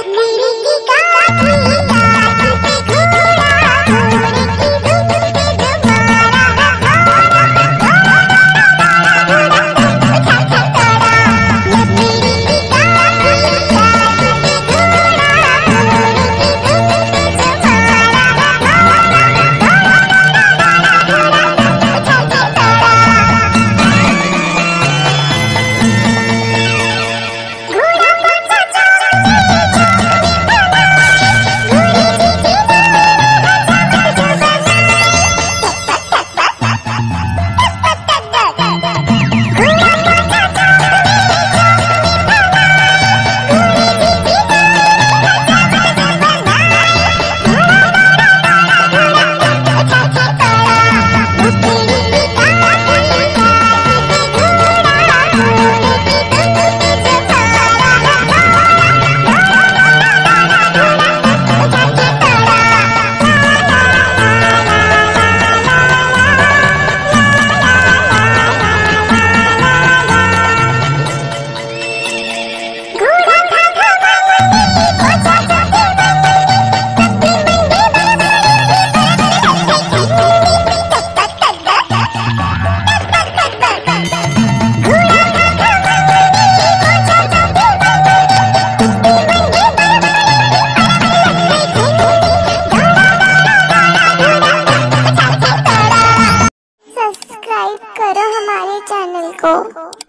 लकड़ी की करो हमारे चैनल को।